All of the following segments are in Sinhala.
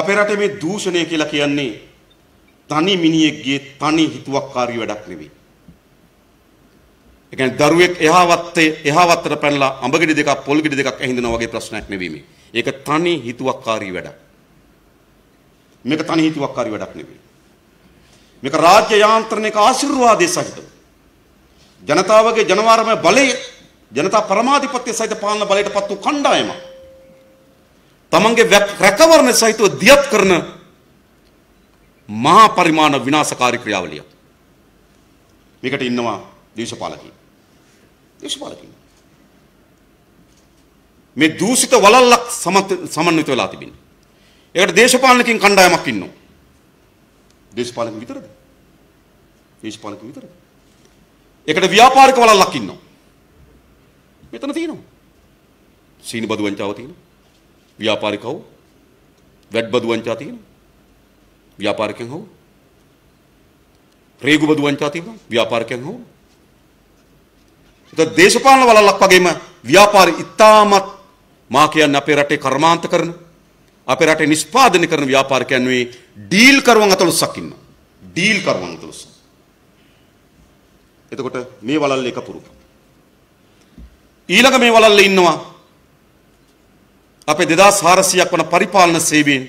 අපේ රටේ මේ දූෂණය කියලා කියන්නේ තනි මිනිහෙක්ගේ තනි හිතුවක්කාරී වැඩක් නෙවෙයි. ඒ කියන්නේ දරුවෙක් එහා වත්තේ එහා වත්තට පැනලා අඹ ගෙඩි දෙකක් පොල් ගෙඩි දෙකක් ඇහිඳනවා වගේ ප්‍රශ්නයක් නෙවෙයි මේ. ඒක තනි හිතුවක්කාරී වැඩක්. මේක තනි හිතුවක්කාරී වැඩක් නෙවෙයි. මේක රාජ්‍ය යාන්ත්‍රණයක ආශිර්වාදයේ සහිතව. ජනතාවගේ ජනවාරමය බලය ජනතා පරමාධිපත්‍ය සහිත පාලන බලයට පත් වූ කණ්ඩායමක්. තමන්ගේ රැකවරණ සහිතව දියත් කරන මහා පරිමාණ විනාශකාරී ක්‍රියාවලියක්. මේකට ඉන්නවා දේශපාලකයෝ. දේශපාලකයෝ. මේ දූෂිත වලල්ලක් සමන්විත වෙලා තිබෙනවා. ඒකට දේශපාලනකින් කණ්ඩායමක් ඉන්නවා. දේශපාලක විතරද? දේශපාලක විතරද? ඒකට ව්‍යාපාරික වලල්ලක් ඉන්නවා. මෙතන තියෙනවා. සීනි බදු වංචාව තියෙනවා. ව්‍යාපාරිකව වැඩ බදු වංචා තියෙනවා. ව්‍යාපාරිකයන් හෝ රේගු බදු වංචා තියෙනවා. ව්‍යාපාරිකයන් හෝ ඒක දේශපාලන වලල්ලක් වගේම ව්‍යාපාරි ඉතාමත් මා කියන්නේ අපේ රටේ කර්මාන්ත කරන අපේ රටේ නිෂ්පාදනය කරන ව්‍යාපාරිකයන් වේ ඩීල් කරුවන් අතලොස්සක් ඉන්නවා. ඩීල් කරුවන් අතලොස්ස. එතකොට මේ වලල්ල එක පුරුක. ඊළඟ මේ වලල්ලේ ඉන්නවා අපේ 2400ක් වන පරිපාලන සේවයෙන්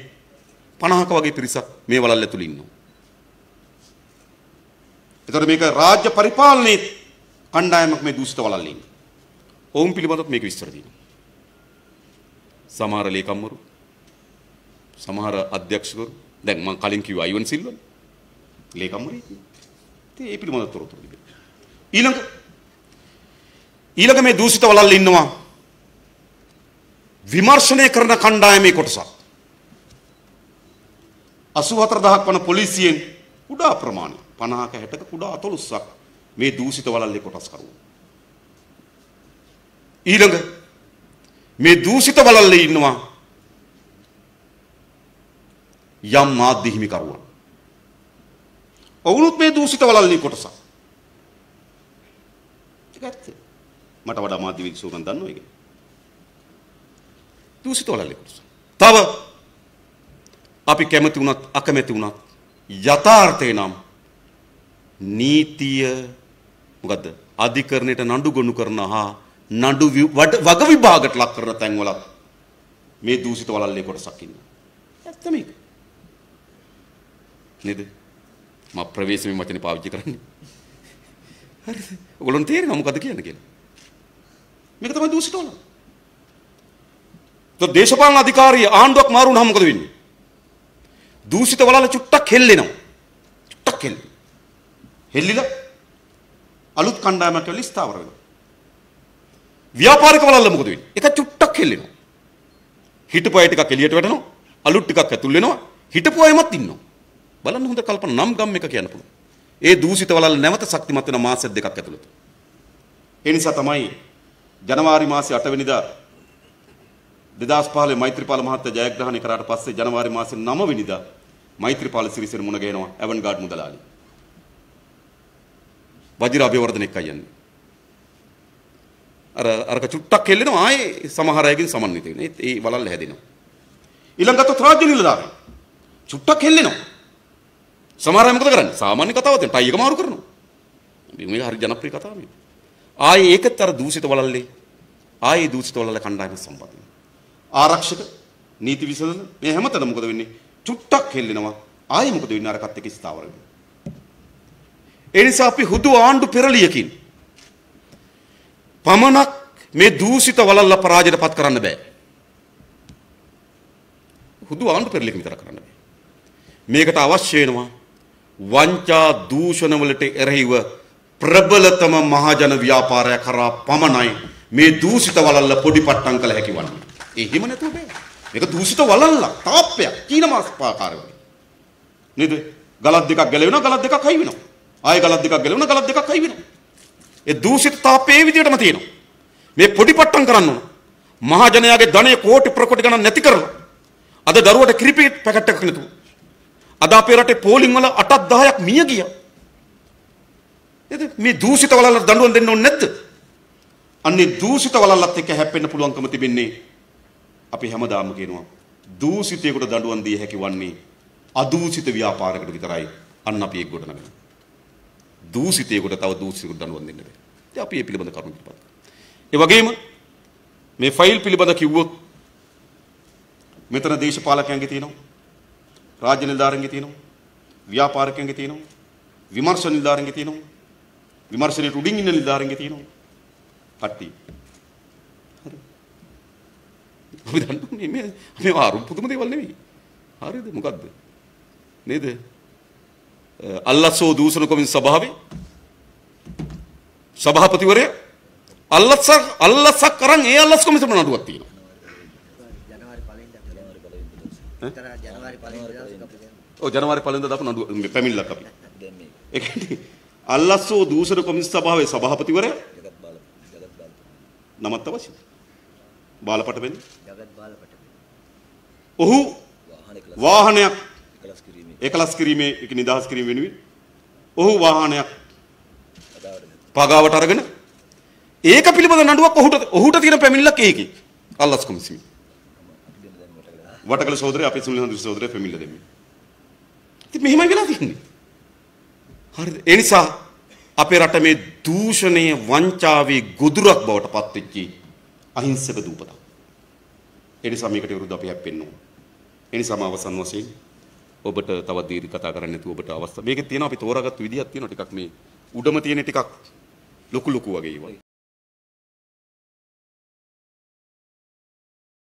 50ක වගේ පිරිසක් මේ වලල්ල ඇතුළේ ඉන්නවා. එතකොට මේක රාජ්‍ය පරිපාලනයේ කණ්ඩායමක් මේ දූෂිත වලල්ලේ ඉන්නේ. ඔවුන් පිළිබඳව මේක විස්තර දෙනවා. සමහර ලේකම්වරු සමහර අධ්‍යක්ෂකවරු දැන් මම කලින් කිව්වා අයිවන් සිල්වා ලේකම්වරු ඉතින් ඒ පිළිබඳව තොරතුරු ඊළඟ ඊළඟ මේ දූෂිත වලල්ල ඉන්නවා විමර්ශනය කරන කණ්ඩායමේ කොටසක් 84000ක් වන පොලිසියෙන් කුඩා ප්‍රමාණය. 50ක 60ක කුඩා 13ක් මේ දූෂිත වලල්ලේ කොටස් කරුවෝ. ඊළඟ මේ දූෂිත වලල්ලේ ඉන්නවා යම් මාධ්‍ය හිමිකරුවන් ඔවුනුත් මේ දූෂිත වලල්ලේ කොටසක් ඒක ඇත්ත. මට වඩා මාධ්‍ය විද්‍යාවකන් දන්නවා ඒක දූෂිත වලල්ලේ කොටස තව අපි කැමති වුණත් අකමැති වුණත් යථාර්ථය නම් නීතිය මොකද්ද අධිකරණයට නඩු ගොනු කරන හා නඩු වග විභාගට ලක් කරන තැන්වල මේ දූෂිත වලල්ලේ කොටසක් ඉන්නවා. ඇත්ත මේක. නේද? මම ප්‍රවේශමේ වචනේ පාවිච්චි කරන්නේ. හරිද? ඔයගොල්ලෝ තේරෙනව මොකද කියන්නේ කියලා? මේක තමයි දූෂිත වලල්ල. તો දේශපාලන අධිකාරිය ආණ්ඩුවක් මාරු වුණාම මොකද වෙන්නේ? දූෂිත වලල්ල චුට්ටක් හෙල්ලෙනවා. චුට්ටක් හෙල්ලෙනවා. හෙල්ලිලා අලුත් කණ්ඩායමක් ඇවිල්ලා ස්ථාවර වෙනවා. ව්‍යාපාරික වලල්ල මොකද වෙන්නේ? එක චුට්ටක් හෙල්ලෙනවා. හිටපු අය ටිකක් එළියට වැටෙනවා. අලුත් ටිකක් ඇතුල් වෙනවා. හිටපු අයමත් ඉන්නවා. බලන්න හොඳ කල්පන නම් ගම් එක කියන්න පුළුවන්. ඒ දූෂිත වලල්ල නැවත ශක්තිමත් වෙන මාස දෙකක් ඇතුළත. ඒ නිසා තමයි ජනවාරි මාසේ 8 වෙනිදා 2015 මෛත්‍රීපාල මහත්තයා ජයග්‍රහණය කරාට පස්සේ ජනවාරි මාසේ 9 වෙනිදා මෛත්‍රීපාල සිරිසේන මුණ ගැහෙනවා ඇවන්ගාඩ් මුදලාලි. වජිර අභිවර්ධන එක්කයි යන්නේ. අර අරක චුට්ටක් හෙල්ලෙනවා ආයේ සමහර අයකින් සමන්විත වෙනවා. ඒත් ඒ වලල්ල හැදෙනවා. ඊළඟට රාජ්‍ය නිලධාරීන් චුට්ටක් හෙල්ලෙනවා. සමහර අය මොකද කරන්නේ? සාමාන්‍ය කතාවක් තියෙන ටයි එක මාරු කරනවා. මේක හරි ජනප්‍රිය කතාවක් මේක. ආයේ ඒකත් අර දූෂිත වලල්ලේ ආයේ දූෂිත වලල්ල කණ්ඩායම සම්බන්ධ ආරක්ෂක නීති විසඳන මේ හැමතැනම මොකද වෙන්නේ? චුට්ටක් හෙල්ලෙනවා. ආයේ මොකද වෙන්නේ අරකට එක්ක ස්ථාවර වෙනවා. ඒ නිසා අපි හුදු ආණ්ඩු පෙරලියකින් පමණක් මේ දූෂිත වලල්ල පරාජයට පත් කරන්න බෑ. හුදු ආණ්ඩු පෙරලියකින් විතර කරන්න බෑ. මේකට අවශ්‍ය වෙනවා වංචා දූෂණ වලට එරෙහිව ප්‍රබලතම මහජන ව්‍යාපාරය කරා පමණයි මේ දූෂිත වලල්ල පොඩි පට්ටම් කළ හැකි වන්නේ. එහෙම නැතුව බෑ. මේක දූෂිත වලල්ලක්, තාප්පයක්, චීන මාස් පාකාර වගේ. නේද? ගලක් දෙකක් ගැලවෙනවා, ගලක් දෙකක් හයි වෙනවා. ආයෙ ගලක් දෙකක් ගැලවෙනවා, ගලක් දෙකක් හයි වෙනවා. ඒ දූෂිත තාප්පේ ඒ විදිහටම තියෙනවා. මේ පොඩි පට්ටම් කරන්න ඕන. මහජනයාගේ ධනය කෝටි ප්‍රකෝටි ගණන් නැති කරලා අද දරුවට කිරිපි පැකට් එකක් නැතුව අද අපේ රටේ පෝලිං වල 8ක් 10ක් මිය ගියා. නේද? මේ දූෂිත වලල්ල දඬුවම් දෙන්න ඕනේ නැද්ද? අන්නේ දූෂිත වලල්ලත් එක්ක හැප්පෙන්න පුළුවන්කම තිබෙන්නේ අපි හැමදාම කියනවා දූෂිතයෙකුට දඬුවම් දිය හැකි වන්නේ අදූෂිත ව්‍යාපාරයකට විතරයි. අන්න අපි ඒක ගොඩ නගනවා. දූෂිතයෙකුට තව දූෂිතයෙකුට දඬුවම් දෙන්න බෑ. ඉතින් අපි මේ පිළිබඳ කරුණු ඉදිරිපත් ඒ වගේම මේ ෆයිල් පිළිබඳ කිව්වොත් මෙතන දේශපාලකයන්ගේ තියෙනවා. රාජ්‍ය නිලධාරීන්ගේ තියෙනවා. ව්‍යාපාරිකයන්ගේ තියෙනවා. විමර්ශන නිලධාරීන්ගේ තියෙනවා. විමර්ශනයේ උඩින් ඉන්න නිලධාරීන්ගේ තියෙනවා. කට්ටිය. අපි දන්නවා මේ මේ මේ ආරුම් පුදුම දේවල් නෙවෙයි. හරිද මොකද්ද? නේද? අල්ලස්සෝ දූෂණ කොමින් සභාවේ සභාපතිවරයා අල්ලස්සක් අල්ලස්සක් කරන් ඒ අල්ලස් කොමිසම නඩුවක් තියෙනවා. ජනවාරි පළවෙනිදා ඔව් ජනවාරි පළවෙනිදා දාපු නඩුව පැමිණිල්ලක් අපි. දැන් මේ ඒ කියන්නේ අල්ලස්සෝ දූෂණ කොමිස් සභාවේ සභාපතිවරයා නමත් අවශ්‍යද? බාලපට බාලපට. ඔහු වාහනයක් එකලස් කිරීමේ ඒක නිදහස් කිරීම වෙනුවෙන් ඔහු වාහනයක් පගාවට අරගෙන ඒක පිළිබඳ නඩුවක් ඔහුට ඔහුට තියෙන පැමිණිල්ලක් ඒකේ. අල්ලස් කොමිසමේ. වටකල සහෝදරය අපේ සුනිල් හඳුරු සහෝදරය පැමිණිල්ල දෙන්නේ. ඉතින් මෙහෙමයි වෙලා තියෙන්නේ. හරිද? ඒ නිසා අපේ රට මේ දූෂණය වංචාවේ ගොදුරක් බවට පත් වෙච්චි අහිංසක දූපතක්. ඒ නිසා මේකට විරුද්ධ අපි හැප්පෙන්න ඕන. ඒ නිසාම අවසන් වශයෙන් ඔබට තවත් දීර්ඝ කතා කරන්න නැතුව ඔබට අවස්ථාව මේකේ තියෙනවා අපි තෝරාගත්තු විදිහක් තියෙනවා ටිකක් මේ උඩම තියෙන ටිකක් ලොකු ලොකු වගේ ඒවා.